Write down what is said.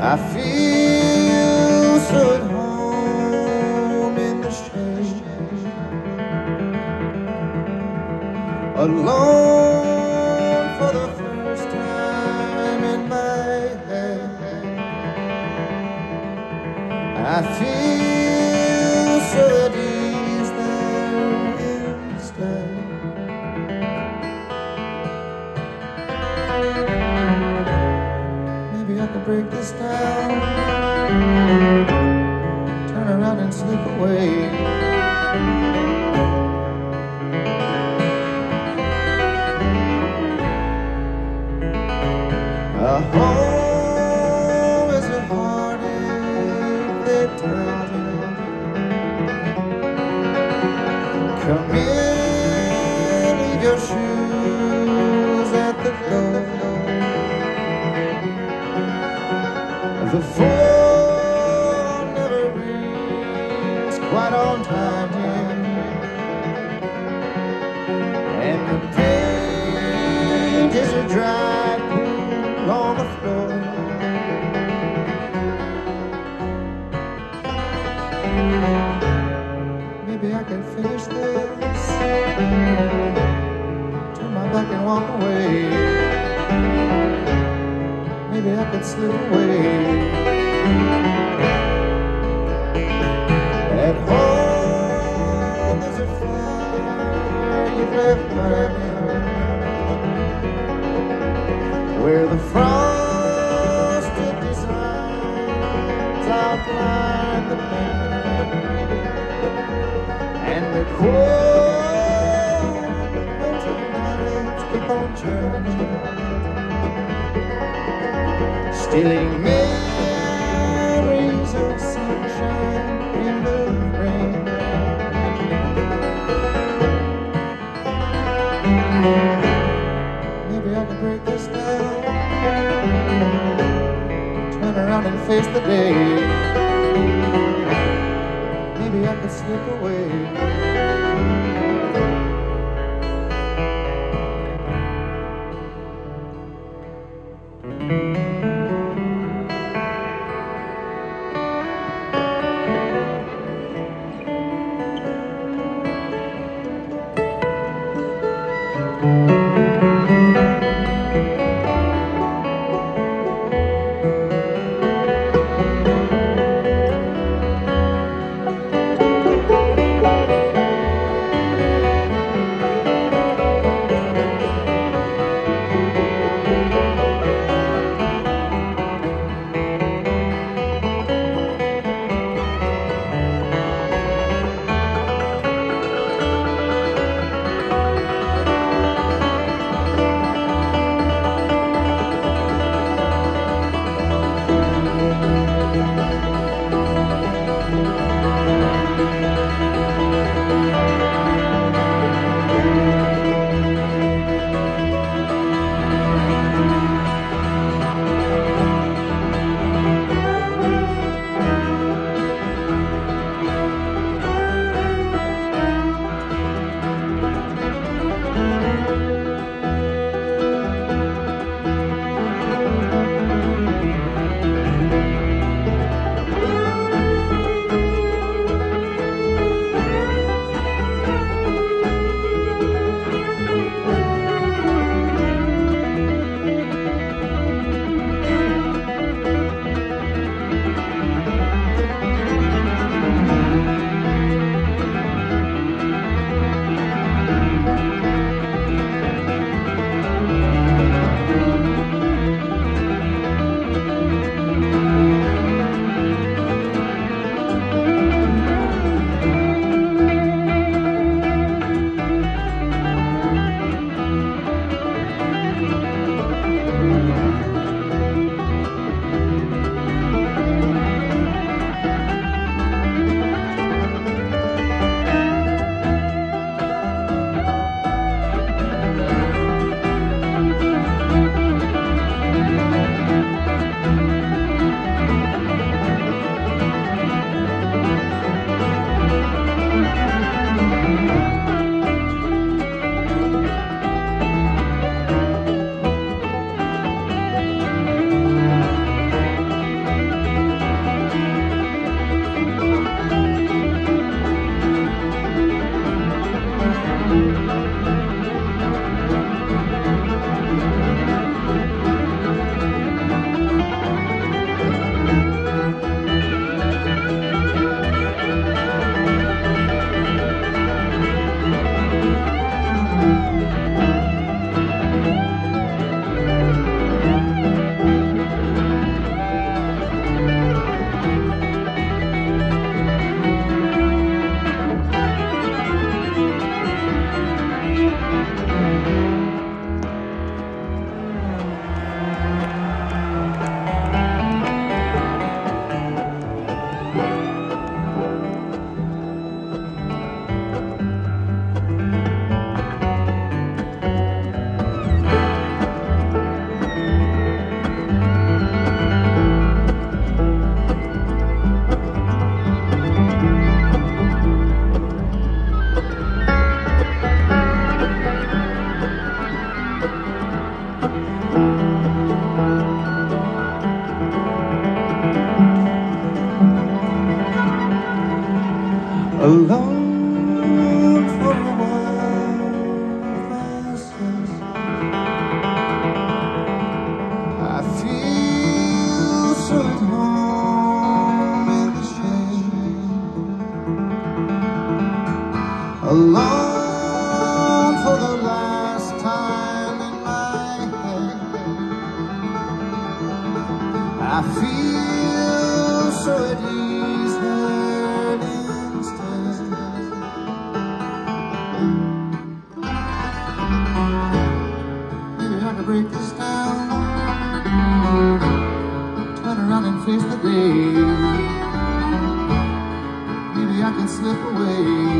I feel so at home in the shade, alone for the first time in my head. I feel so at break this down, turn around and slip away. A home is a heartache, they tell quite on time here. And the paint is a dry pool on the floor. Maybe I can finish this. Turn my back and walk away. Maybe I could slip away. At home, there's a fire you've left burning, where the frosted designs outline the pain, and the cold winter nights keep on churning. Stealing memories alone slip away.